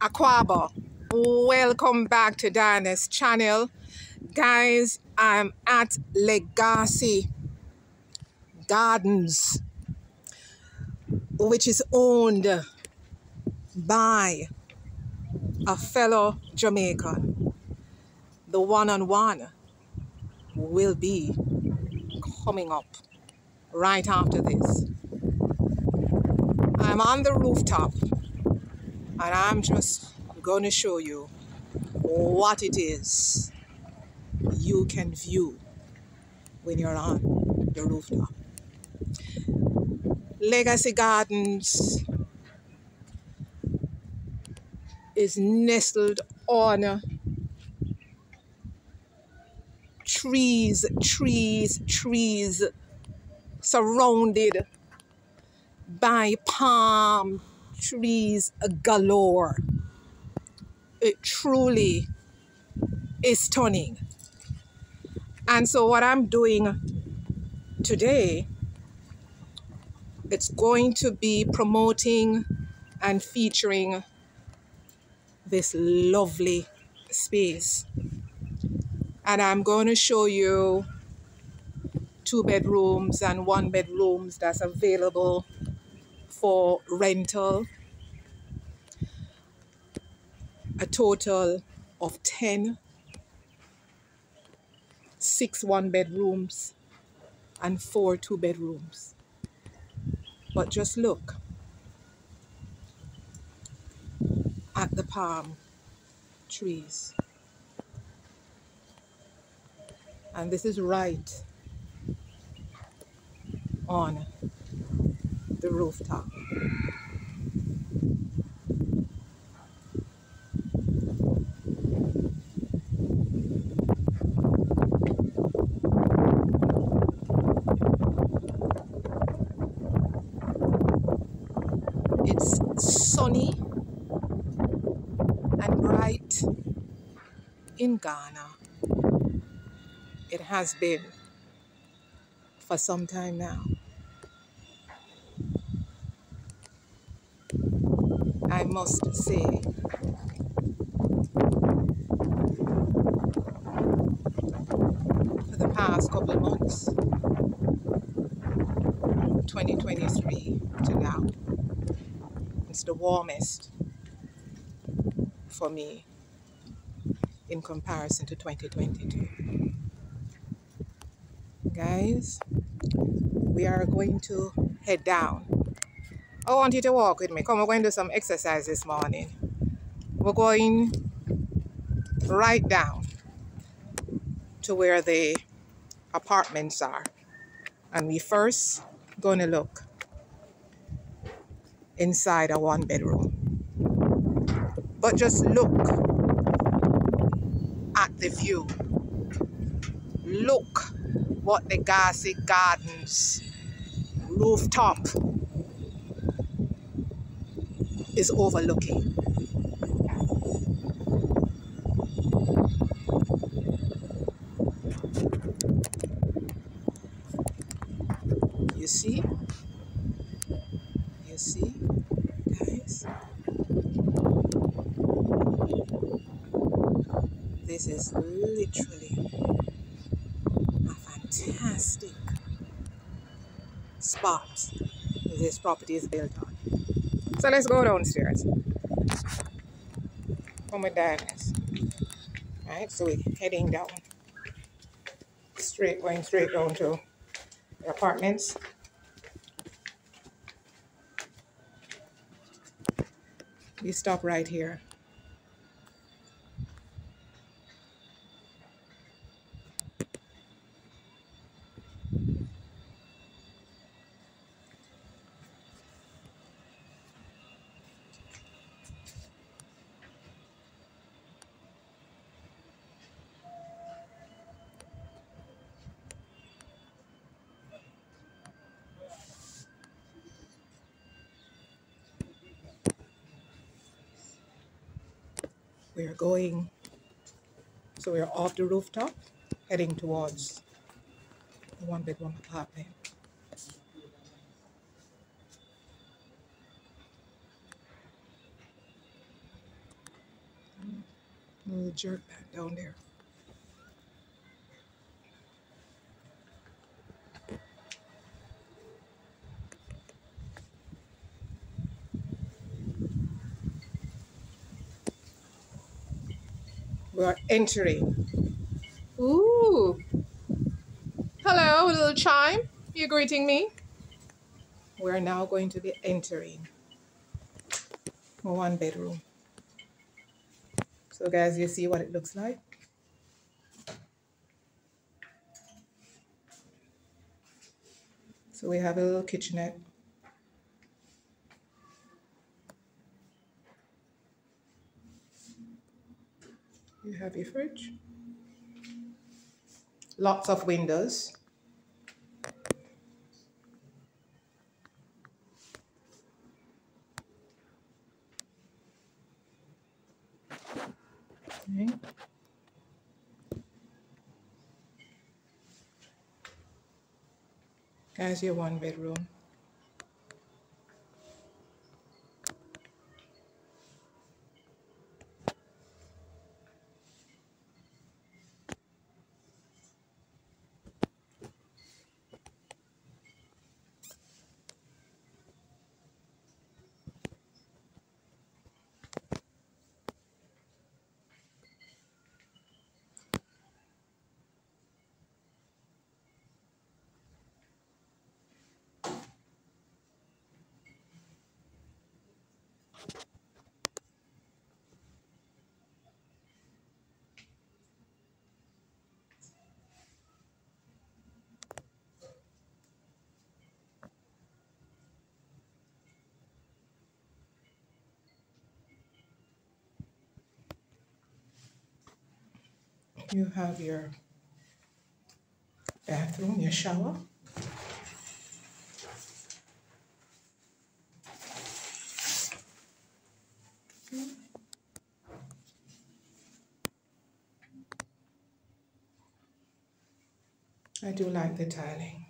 Akwaaba. Welcome back to Diane's channel. Guys, I'm at Legassi Gardens, which is owned by a fellow Jamaican. The one on one will be coming up right after this. I'm on the rooftop and I'm just going to show you what it is you can view when you're on the rooftop. Legassi Gardens is nestled on trees, trees, trees, surrounded by palm trees galore. It truly is stunning. And so what I'm doing today, it's going to be promoting and featuring this lovely space. And I'm going to show you two bedrooms and one bedrooms that's available for rental. A total of 10, six one bedrooms and four two bedrooms. But just look at the palm trees. And this is right on the rooftop. It's sunny and bright in Ghana. It has been for some time now. I must say, for the past couple of months, 2023 to now, it's the warmest for me in comparison to 2022. Guys, we are going to head down. Oh, I want you to walk with me. Come, we're going to do some exercise this morning. We're going right down to where the apartments are. And we first going to look inside a one bedroom. But just look the view. Look what the Legassi Gardens rooftop is overlooking. You see? You see, guys? This is literally a fantastic spot this property is built on. So let's go downstairs. Come with Diane's. Alright, so we're heading down. Straight, going straight down to the apartments. We stop right here. We are going, so we are off the rooftop, heading towards the one bedroom apartment. A little jerk back down there. We're entering. Ooh. Hello, little chime. You're greeting me? We're now going to be entering one bedroom. So guys, you see what it looks like? So we have a little kitchenette. You have your fridge. Lots of windows. Okay. Guys, your one bedroom. You have your bathroom, your shower. I do like the tiling.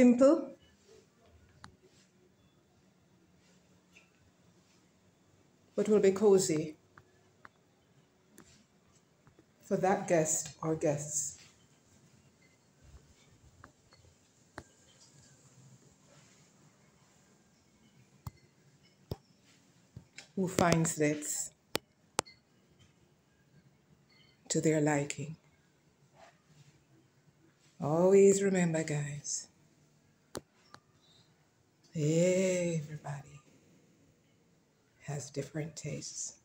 Simple. But will be cozy for that guest or guests. who finds this to their liking. Always remember, guys, everybody has different tastes.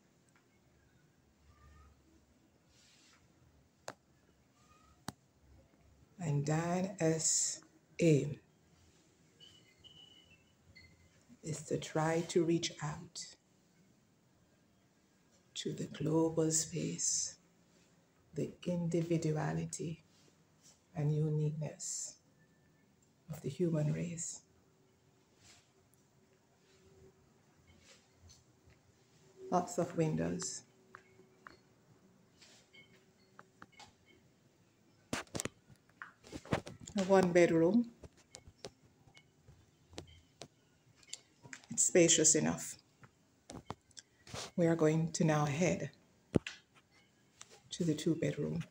And Diane's aim is to try to reach out to the global space, the individuality and uniqueness of the human race. Lots of windows. A one bedroom. It's spacious enough we are going to now head to the two bedroom.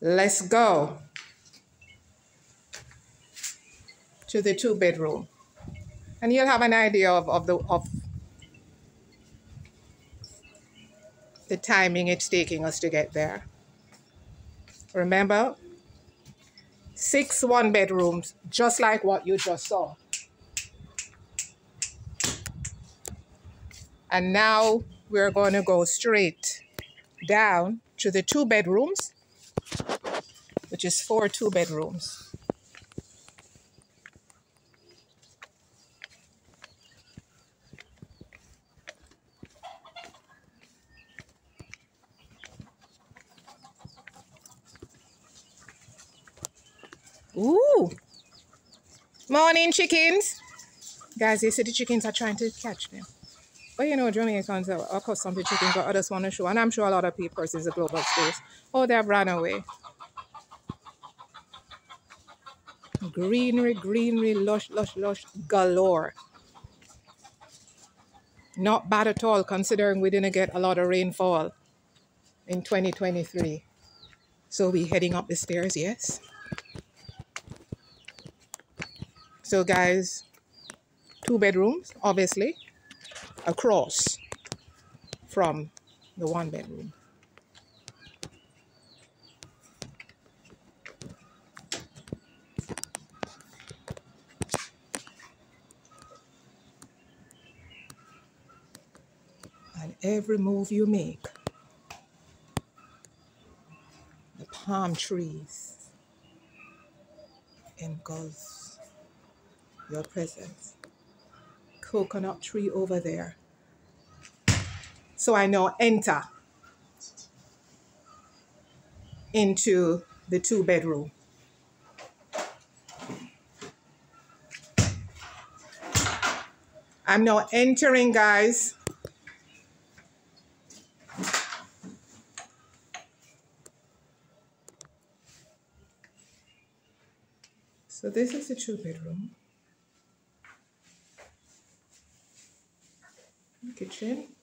Let's go to the two bedroom. And you'll have an idea of, of the of the timing it's taking us to get there. Remember, six one bedrooms, just like what you just saw. And now we're going to go straight down to the two bedrooms, which is four two bedrooms. Ooh. Morning, chickens. Guys, you see the chickens are trying to catch them. But you know, Jamaicans are accustomed to chicken, but others want to show. And I'm sure a lot of people, it's a global space. Oh, they've run away. Greenery, greenery, lush, lush, lush, galore. Not bad at all, considering we didn't get a lot of rainfall in 2023. So we heading up the stairs, yes. So guys, two bedrooms, obviously, across from the one bedroom. And every move you make, the palm trees engulf your presence. Coconut tree over there. So I now enter into the two bedroom. I'm now entering, guys. So this is the two bedroom. Kitchen.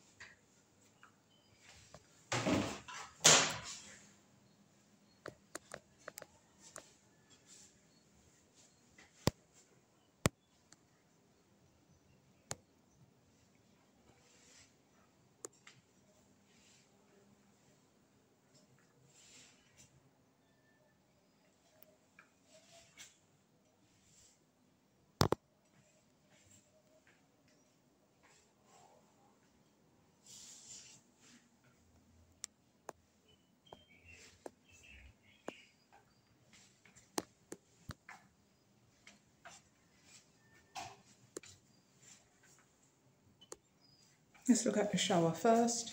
Let's look at the shower first.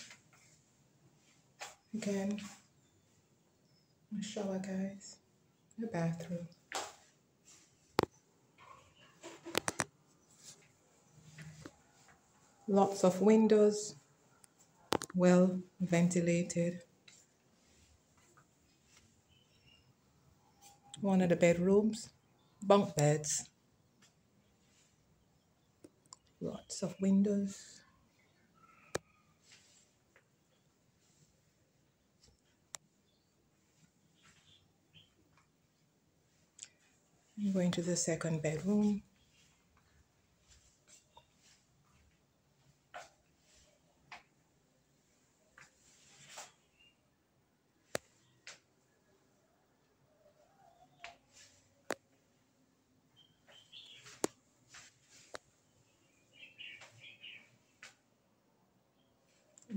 Again, the shower, guys. The bathroom. Lots of windows, well ventilated. One of the bedrooms, bunk beds. Lots of windows. I'm going to the second bedroom.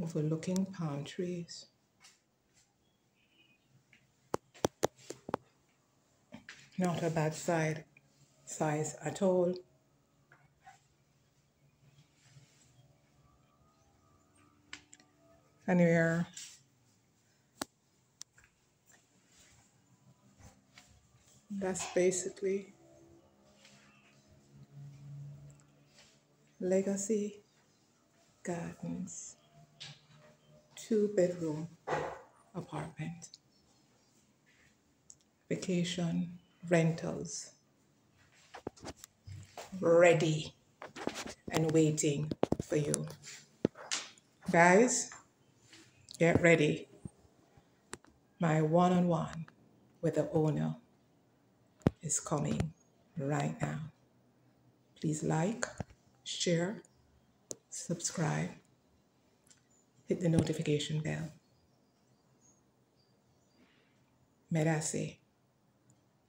overlooking palm trees. Not a bad side size at all. And we're that's basically Legassi Gardens. Two bedroom apartment. Vacation rentals ready and waiting for you. Guys, get ready. My one on one with the owner is coming right now. Please like, share, subscribe, hit the notification bell. May I say,